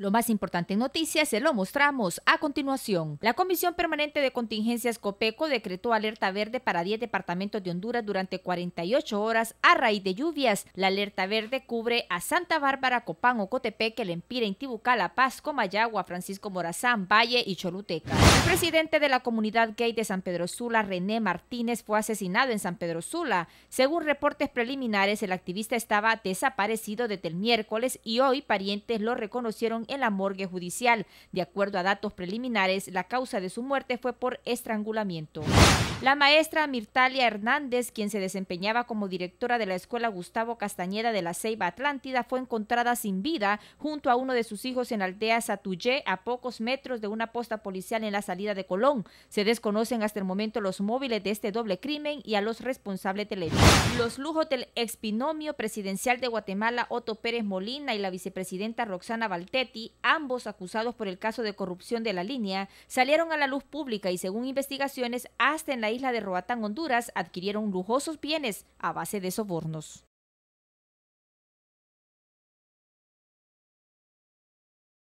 Lo más importante en noticias se lo mostramos a continuación. La Comisión Permanente de Contingencias COPECO decretó alerta verde para 10 departamentos de Honduras durante 48 horas a raíz de lluvias. La alerta verde cubre a Santa Bárbara, Copán, Ocotepeque, Lempira, Intibucá, La Paz, Comayagua, Francisco Morazán, Valle y Choluteca. El presidente de la comunidad gay de San Pedro Sula, René Martínez, fue asesinado en San Pedro Sula. Según reportes preliminares, el activista estaba desaparecido desde el miércoles y hoy parientes lo reconocieron en la morgue judicial. De acuerdo a datos preliminares, la causa de su muerte fue por estrangulamiento. La maestra Mirtalia Hernández, quien se desempeñaba como directora de la escuela Gustavo Castañeda de la Ceiba Atlántida, fue encontrada sin vida junto a uno de sus hijos en la aldea Satuyé, a pocos metros de una posta policial en la salida de Colón. Se desconocen hasta el momento los móviles de este doble crimen y a los responsables del hecho. Los lujos del expinomio presidencial de Guatemala, Otto Pérez Molina, y la vicepresidenta Roxana Valtetti, ambos acusados por el caso de corrupción de la línea, salieron a la luz pública y según investigaciones, hasta en la isla de Roatán, Honduras, adquirieron lujosos bienes a base de sobornos.